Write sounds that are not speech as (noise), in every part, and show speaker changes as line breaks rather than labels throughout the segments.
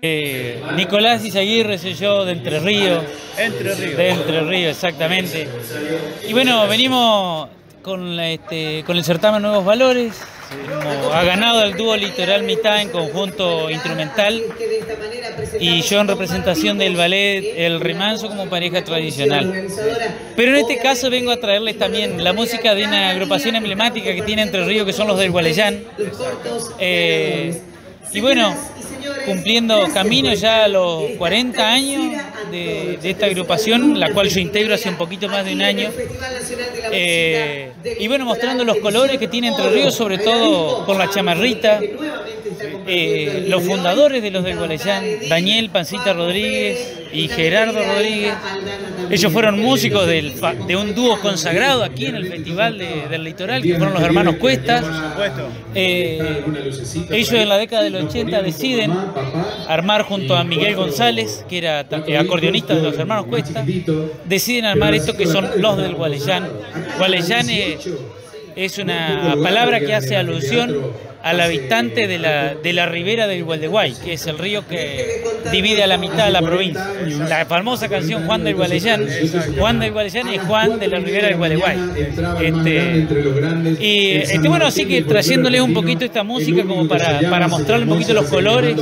Eh, Nicolás Izaguirre soy yo de Entre Ríos.
Entre Ríos.
De Entre Ríos, exactamente. Y bueno, venimos con, este, con el certamen Nuevos Valores. ha ganado el dúo Litoral Mitad en conjunto instrumental y yo en representación del ballet El Remanso como pareja tradicional. Pero en este caso vengo a traerles también la música de una agrupación emblemática que tiene Entre Ríos, que son los del Gualeyán. Eh, y bueno, cumpliendo camino ya a los 40 años de, esta agrupación, la cual yo integro hace un poquito más de un año. Eh, y bueno, mostrando los colores que tiene Entre Ríos, sobre todo por la chamarrita. Eh, los fundadores de los del Gualeyán, Daniel Pancita Rodríguez y Gerardo Rodríguez, ellos fueron músicos de un dúo consagrado aquí en el Festival del Litoral, que fueron los hermanos Cuesta. Eh, ellos en la década del 80 deciden armar junto a Miguel González, que era eh, acordeonista de los hermanos Cuesta, deciden armar esto que son los del Gualeyán. Gualeyán es una palabra que hace alusión al habitante de la, de la ribera del Gualdeguay, que es el río que divide a la mitad de la provincia. La famosa canción Juan del Gualeyán. Juan del Gualeyán es Juan de la ribera del Gualdeguay. Este, y este, bueno, así que trayéndole un poquito esta música como para, para mostrarle un poquito los colores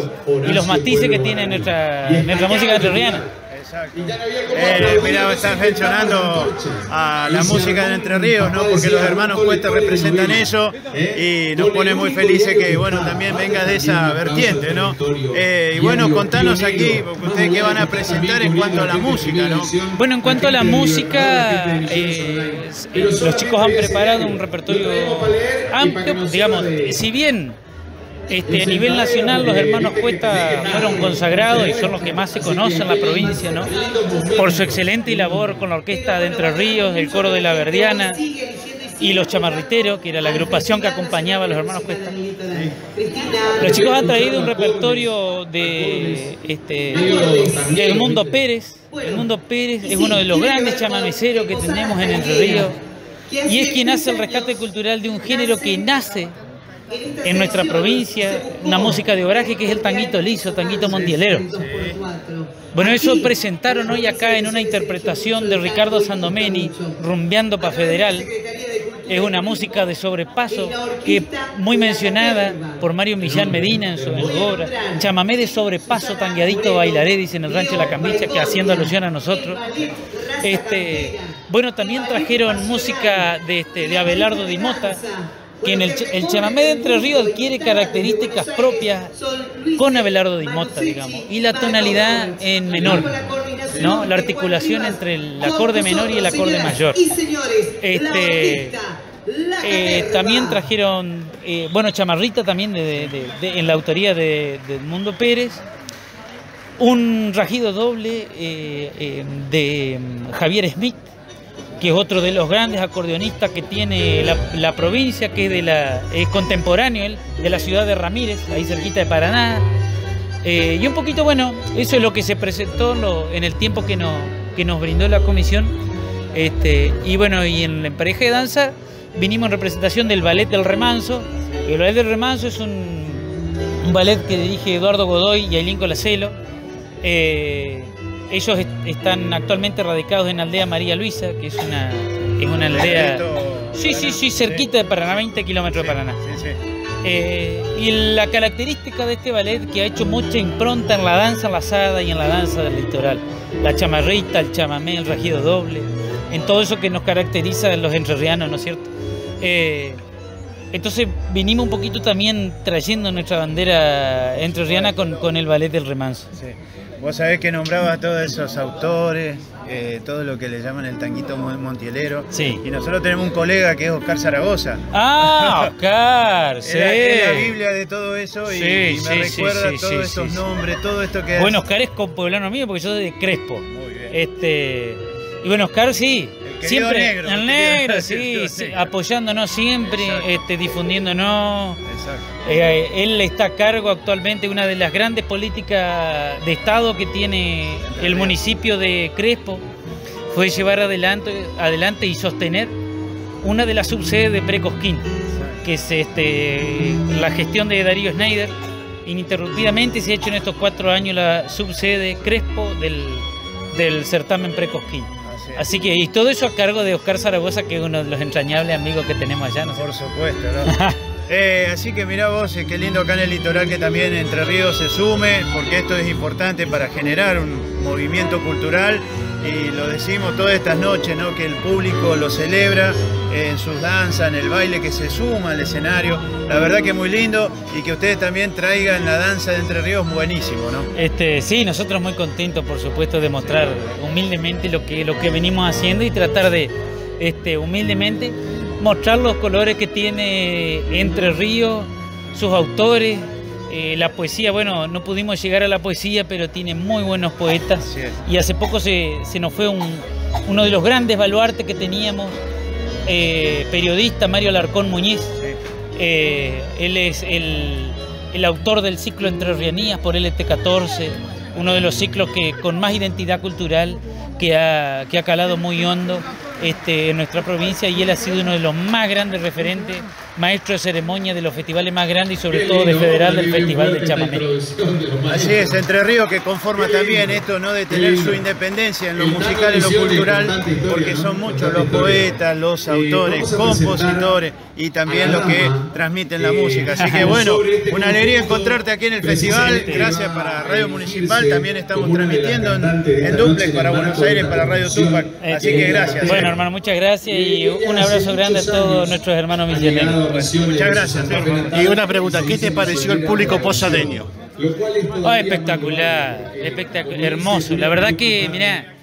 y los matices que tiene nuestra, nuestra música entrerriana.
Eh, mira, estás mencionando a la música de Entre Ríos, ¿no? Porque los hermanos Cuesta representan eso y nos pone muy felices que, bueno, también venga de esa vertiente, ¿no? Eh, y bueno, contanos aquí, porque ustedes qué van a presentar en cuanto a la música, ¿no?
Bueno, en cuanto a la música, eh, los chicos han preparado un repertorio amplio, digamos, si bien este, a nivel nacional los hermanos Cuesta fueron consagrados y son los que más se conocen en la provincia, ¿no? Por su excelente labor con la orquesta de Entre Ríos, el coro de la Verdiana y los chamarriteros, que era la agrupación que acompañaba a los hermanos Cuesta. Los chicos han traído un repertorio de este, El Mundo Pérez. El Mundo Pérez es uno de los grandes chamameceros que tenemos en Entre Ríos y es quien hace el rescate cultural de un género que nace en nuestra provincia, una música de oraje que es el tanguito liso, tanguito montielero. Bueno, eso presentaron hoy acá en una interpretación de Ricardo Sandomeni, Rumbeando para Federal. Es una música de sobrepaso que muy mencionada por Mario Millán Medina en su, obra. Chamamé de sobrepaso, tangueadito bailaré, dice en el rancho La Cambicha, que haciendo alusión a nosotros. Este, bueno, también trajeron música de, este, de Abelardo Di Mota, que en el, el chamamé de Entre Ríos adquiere características propias con Abelardo Di Mota, digamos, y la tonalidad en menor, ¿no? La articulación entre el acorde menor y el acorde mayor. Este, eh, también trajeron, eh, bueno, chamarrita también en la autoría de, Mundo Pérez, un rajido doble eh, de mm, Javier Smith, que es otro de los grandes acordeonistas que tiene la, provincia, que es, de la, contemporáneo él, de la ciudad de Ramírez, ahí cerquita de Paraná. Eh, y un poquito, bueno, eso es lo que se presentó en el tiempo que, que nos brindó la comisión. Este, y bueno, y en la pareja de danza vinimos en representación del Ballet del Remanso. El Ballet del Remanso es un, ballet que dirige Eduardo Godoy y Aileen Colacelo. Eh, ellos están actualmente radicados en Aldea María Luisa, que es una, es una aldea... Sí, sí, sí, cerquita de Paraná, 20 kilómetros de Paraná. Eh, y la característica de este ballet que ha hecho mucha impronta en la danza enlazada y en la danza del litoral. La chamarrita, el chamamé, el regido doble, en todo eso que nos caracteriza a los entrerrianos, ¿no es cierto? Eh, entonces vinimos un poquito también trayendo nuestra bandera entrerriana con, con el ballet del remanso.
Vos sabés que nombraba a todos esos autores, eh, todo lo que le llaman el tanguito montielero.
Sí.
Y nosotros tenemos un colega que es Oscar Zaragoza.
Ah, (laughs) Oscar, sí.
Es la, Biblia de todo eso y, me recuerda todos esos nombres, todo esto que
Bueno, Oscar es compueblano mío porque yo soy de Crespo. Muy bien. Este, y bueno, Oscar sí, siempre
negro,
el (laughs) negro, sí, apoyándonos siempre, este, difundiéndonos. Eh, él está a cargo actualmente una de las grandes políticas de Estado que tiene el municipio de Crespo, fue llevar adelante, adelante y sostener una de las subsedes de Precosquín, que es este, la gestión de Darío Schneider. Ininterrumpidamente se ha hecho en estos cuatro años la subsede Crespo del, del certamen Precosquín. Así que, y todo eso a cargo de Oscar Zaragoza, que es uno de los entrañables amigos que tenemos allá. ¿no?
Por supuesto, ¿no? (laughs) Eh, así que mira vos, eh, qué lindo acá en el litoral que también Entre Ríos se sume, porque esto es importante para generar un movimiento cultural y lo decimos todas estas noches, ¿no? que el público lo celebra en sus danzas, en el baile que se suma al escenario. La verdad que muy lindo y que ustedes también traigan la danza de Entre Ríos buenísimo, ¿no?
Este, sí, nosotros muy contentos, por supuesto, de mostrar humildemente lo que, lo que venimos haciendo y tratar de, este, humildemente, mostrar los colores que tiene Entre Ríos, sus autores, eh, la poesía, bueno, no pudimos llegar a la poesía, pero tiene muy buenos poetas. Y hace poco se, nos fue uno de los grandes baluartes que teníamos, eh, periodista Mario Alarcón Muñiz. Eh, él es el, autor del ciclo Entre Rianías por LT14, uno de los ciclos que con más identidad cultural que ha, que ha calado muy hondo este, en nuestra provincia y él ha sido uno de los más grandes referentes, maestro de ceremonia de los festivales más grandes y sobre todo de federal del Festival de Chamamé.
Así es, Entre Ríos que conforma también esto ¿no? de tener su independencia en lo musical y lo cultural, porque son muchos los poetas, los autores, compositores y también los que transmiten la música. Así que (laughs) bueno, una alegría encontrarte aquí en el festival. Gracias para Radio Municipal, también estamos transmitiendo en, duplex para Buenos Aires, para Radio Tupac. Así que gracias.
Bueno, hermano, muchas gracias y un abrazo grande a todos nuestros hermanos misioneros.
Muchas gracias.
Y una pregunta, ¿qué te pareció el público posadeño?
Oh, espectacular, espectacular, hermoso. La verdad que, mirá,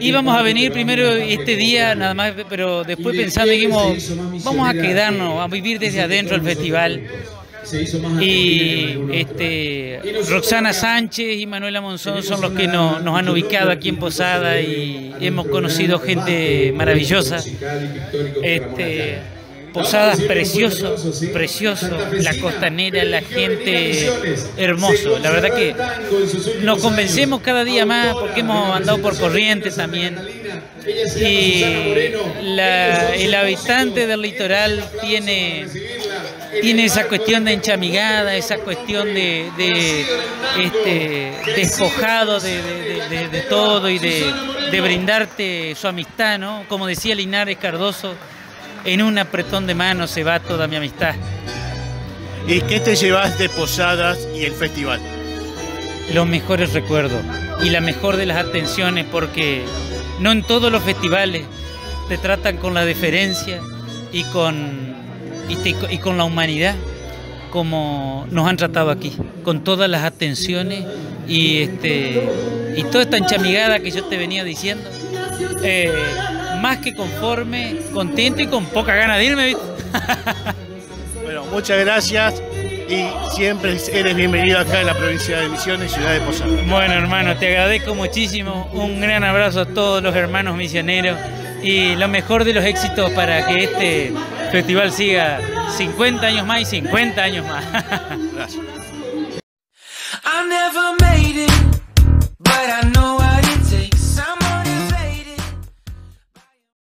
íbamos a venir primero este día nada más, pero después pensando dijimos, vamos a quedarnos, a vivir desde adentro el festival. Y este, Roxana Sánchez y Manuela Monzón son los que nos, nos han ubicado aquí en Posada y hemos conocido gente maravillosa. Este, Posadas precioso, precioso, la costanera, la gente hermoso. La verdad que nos convencemos cada día más porque hemos andado por corrientes también. Y el habitante del litoral tiene tiene esa cuestión de enchamigada, esa cuestión de, este, despojado de, todo y de, brindarte su amistad, ¿no? Como decía Linares Cardoso, en un apretón de manos se va toda mi amistad.
¿Y qué te llevas de Posadas y el festival?
Los mejores recuerdos y la mejor de las atenciones porque no en todos los festivales te tratan con la deferencia y con, y, con la humanidad como nos han tratado aquí, con todas las atenciones y, este, y toda esta enchamigada que yo te venía diciendo. Eh, más que conforme, contento y con poca gana de irme. (laughs)
bueno, muchas gracias y siempre eres bienvenido acá en la provincia de Misiones, ciudad de Posada.
Bueno, hermano, te agradezco muchísimo. Un gran abrazo a todos los hermanos misioneros y lo mejor de los éxitos para que este festival siga 50 años más y 50 años más. (laughs) Gracias.